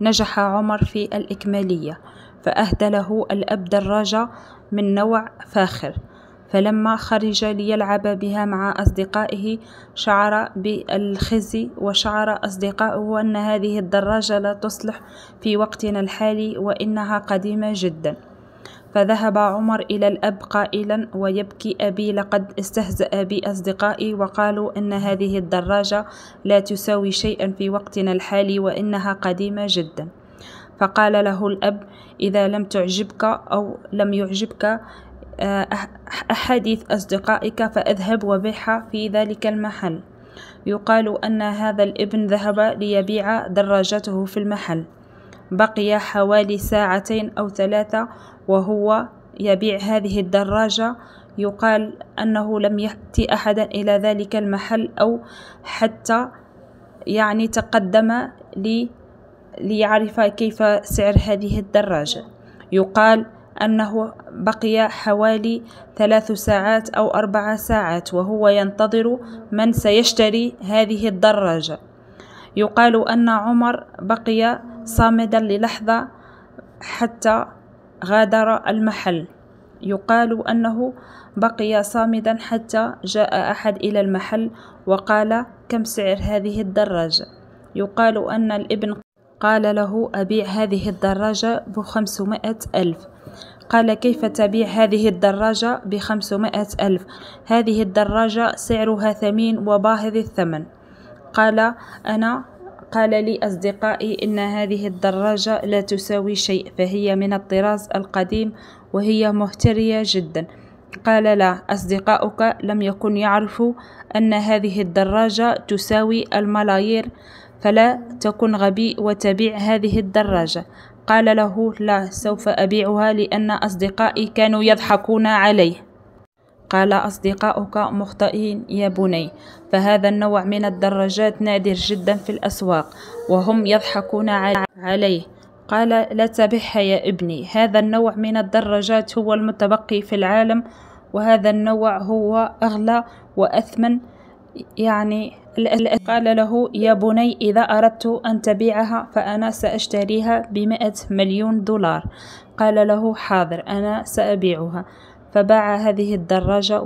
نجح عمر في الإكمالية فأهدى له الأب دراجة من نوع فاخر. فلما خرج ليلعب بها مع أصدقائه شعر بالخزي وشعر أصدقاؤه أن هذه الدراجة لا تصلح في وقتنا الحالي وإنها قديمة جدا. فذهب عمر إلى الأب قائلا ويبكي أبي لقد استهزأ بي أصدقائي وقالوا أن هذه الدراجة لا تساوي شيئا في وقتنا الحالي وإنها قديمة جدا. فقال له الأب إذا لم تعجبك أو لم يعجبك آه، أحاديث أصدقائك فأذهب وبيعها في ذلك المحل. يقال أن هذا الابن ذهب ليبيع دراجته في المحل. بقي حوالي ساعتين أو ثلاثة وهو يبيع هذه الدراجة. يقال أنه لم يأتي أحدا إلى ذلك المحل أو حتى يعني تقدم لي ليعرف كيف سعر هذه الدراجة. يقال أنه بقي حوالي ثلاث ساعات أو أربع ساعات وهو ينتظر من سيشتري هذه الدراجة. يقال أن عمر بقي صامدا للحظة حتى غادر المحل. يقال أنه بقي صامدا حتى جاء أحد إلى المحل وقال كم سعر هذه الدراجة. يقال أن الابن قال له أبيع هذه الدراجة بخمسمائة ألف. قال كيف تبيع هذه الدراجة بخمسمائة ألف؟ هذه الدراجة سعرها ثمين وباهظ الثمن. قال أنا قال لي أصدقائي إن هذه الدراجة لا تساوي شيء فهي من الطراز القديم وهي مهترية جدا. قال لا أصدقاؤك لم يكن يعرفوا أن هذه الدراجة تساوي الملايير فلا تكن غبي وتبيع هذه الدراجة. قال له لا سوف أبيعها لأن أصدقائي كانوا يضحكون عليه. قال أصدقاؤك مخطئين يا بني فهذا النوع من الدراجات نادر جدا في الأسواق وهم يضحكون عليه. قال لا تبعها يا ابني هذا النوع من الدراجات هو المتبقي في العالم وهذا النوع هو أغلى وأثمن يعني قال له يا بني إذا أردت أن تبيعها فأنا سأشتريها بمئة مليون دولار. قال له حاضر أنا سأبيعها. فباع هذه الدراجة